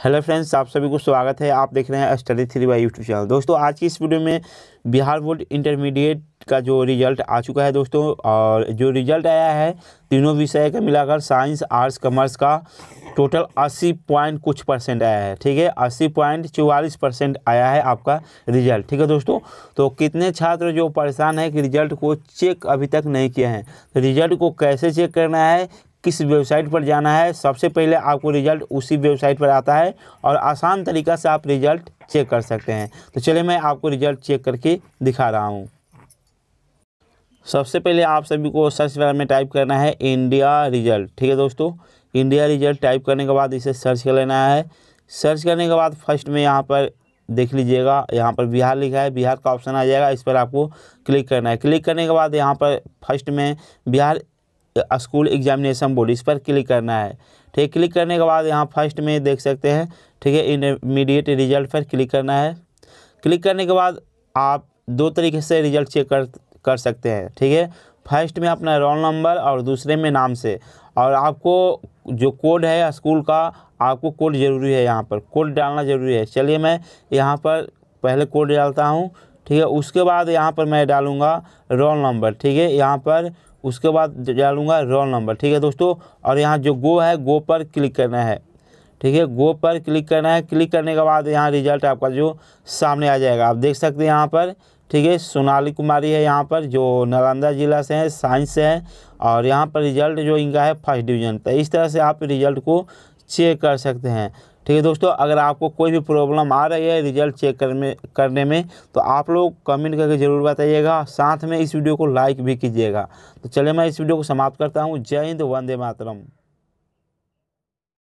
Hello friends, आप सभी को स्वागत है। आप देख रहे हैं study three by YouTube channel. दोस्तों, आज की इस वीडियो में बिहार बोर्ड इंटरमीडिएट का जो रिज़ल्ट आ चुका है दोस्तों, और जो रिज़ल्ट आया है, तीनों विषय का मिलाकर साइंस, आर्ट्स, कॉमर्स का टोटल अस्सी पॉइंट कुछ परसेंट आया है। ठीक है, अस्सी पॉइंट चौवालीस परसेंट आया है आपका रिज़ल्ट। ठीक है दोस्तों तो कितने छात्र जो परेशान है कि रिज़ल्ट को चेक अभी तक नहीं किए हैं? तो रिज़ल्ट को कैसे चेक करना है? किस वेबसाइट पर जाना है, सबसे पहले आपको रिज़ल्ट उसी वेबसाइट पर आता है और आसान तरीक़ा से आप रिज़ल्ट चेक कर सकते हैं। तो चलिए मैं आपको रिज़ल्ट चेक करके दिखा रहा हूँ। सबसे पहले आप सभी को सर्च बार में टाइप करना है इंडिया रिज़ल्ट। ठीक है दोस्तों, इंडिया रिज़ल्ट टाइप करने के बाद इसे सर्च कर लेना है। सर्च करने के बाद फ़र्स्ट में यहाँ पर देख लीजिएगा, यहाँ पर बिहार लिखा है, बिहार का ऑप्शन आ जाएगा, इस पर आपको क्लिक करना है। क्लिक करने के बाद यहाँ पर फ़र्स्ट में बिहार स्कूल एग्जामिनेशन बोर्ड इस पर क्लिक करना है। ठीक क्लिक करने के बाद यहाँ फ़र्स्ट में देख सकते हैं, ठीक है इंटरमीडिएट रिज़ल्ट पर क्लिक करना है। क्लिक करने के बाद आप दो तरीके से रिज़ल्ट चेक कर कर सकते हैं, ठीक है। फ़र्स्ट में अपना रोल नंबर और दूसरे में नाम से। और आपको जो कोड है स्कूल का, आपको कोड ज़रूरी है यहाँ पर। कोड डालना ज़रूरी है। चलिए मैं यहाँ पर पहले कोड डालता हूँ। ठीक है, उसके बाद यहाँ पर मैं डालूँगा रोल नंबर ठीक है, यहाँ पर उसके बाद डालूँगा रोल नंबर ठीक है दोस्तों, और यहाँ जो गो है गो पर क्लिक करना है, ठीक है गो पर क्लिक करना है क्लिक करने के बाद यहाँ रिज़ल्ट आपका जो सामने आ जाएगा, आप देख सकते हैं यहाँ पर, ठीक है, सोनाली कुमारी है यहाँ पर, जो नालंदा ज़िला से है, साइंस से है, और यहाँ पर रिज़ल्ट जो इनका है फ़र्स्ट डिवीज़न तो इस तरह से आप रिज़ल्ट को चेक कर सकते हैं। ठीक है दोस्तों, अगर आपको कोई भी प्रॉब्लम आ रही है रिज़ल्ट चेक करने करने में तो आप लोग कमेंट करके ज़रूर बताइएगा। साथ में इस वीडियो को लाइक भी कीजिएगा। तो चलिए मैं इस वीडियो को समाप्त करता हूँ। जय हिंद, वंदे मातरम।